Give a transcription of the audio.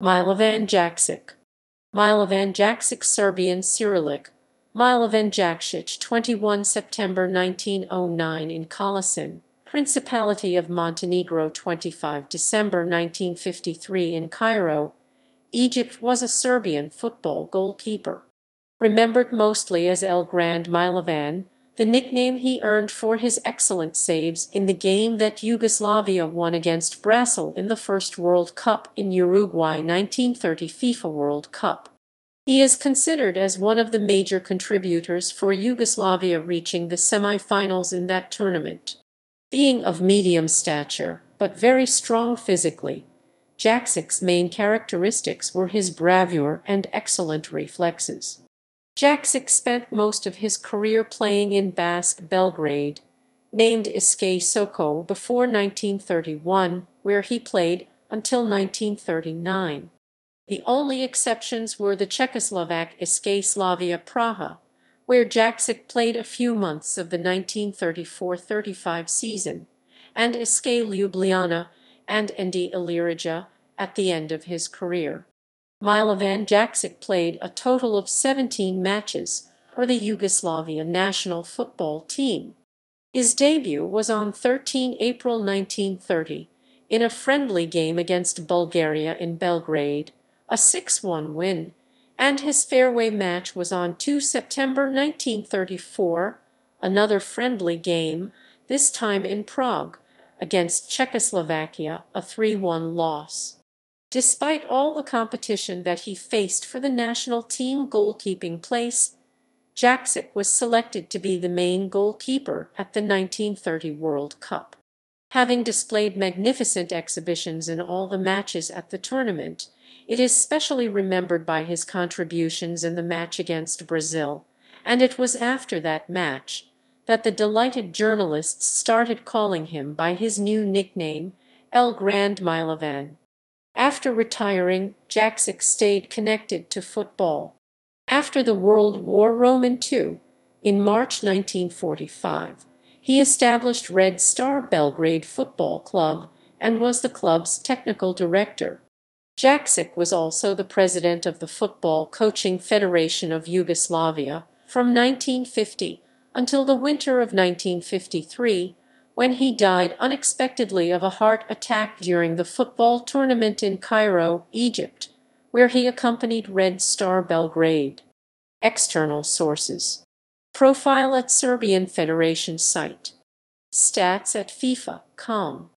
Milovan Jaksic. Milovan Jaksic Serbian Cyrillic. Milovan Jaksic 21 September 1909 in Kolasin, Principality of Montenegro 25 December 1953 in Cairo, Egypt was a Serbian football goalkeeper. Remembered mostly as El Grand Milovan, the nickname he earned for his excellent saves in the game that Yugoslavia won against Brazil in the first World Cup in Uruguay 1930 FIFA World Cup. He is considered as one of the major contributors for Yugoslavia reaching the semi-finals in that tournament. Being of medium stature, but very strong physically, Jaksic's main characteristics were his bravure and excellent reflexes. Jaksic spent most of his career playing in BASK Belgrade, named SK Soko before 1931, where he played until 1939. The only exceptions were the Czechoslovak SK Slavia Praha, where Jaksic played a few months of the 1934-35 season, and SK Ljubljana and ND Ilirija at the end of his career. Milovan Jaksic played a total of 17 matches for the Yugoslavia national football team. His debut was on 13 April 1930 in a friendly game against Bulgaria in Belgrade, a 6-1 win, and his fairway match was on 2 September 1934, another friendly game, this time in Prague, against Czechoslovakia, a 3-1 loss. Despite all the competition that he faced for the national team goalkeeping place, Jaksic was selected to be the main goalkeeper at the 1930 World Cup. Having displayed magnificent exhibitions in all the matches at the tournament, it is specially remembered by his contributions in the match against Brazil, and it was after that match that the delighted journalists started calling him by his new nickname, El Grand Milovan. After retiring, Jaksic stayed connected to football. After the World War Roman II, in March 1945, he established Red Star Belgrade Football Club and was the club's technical director. Jaksic was also the president of the Football Coaching Federation of Yugoslavia from 1950 until the winter of 1953 when he died unexpectedly of a heart attack during the football tournament in Cairo, Egypt, where he accompanied Red Star Belgrade. External sources. Profile at Serbian Federation site. Stats at FIFA.com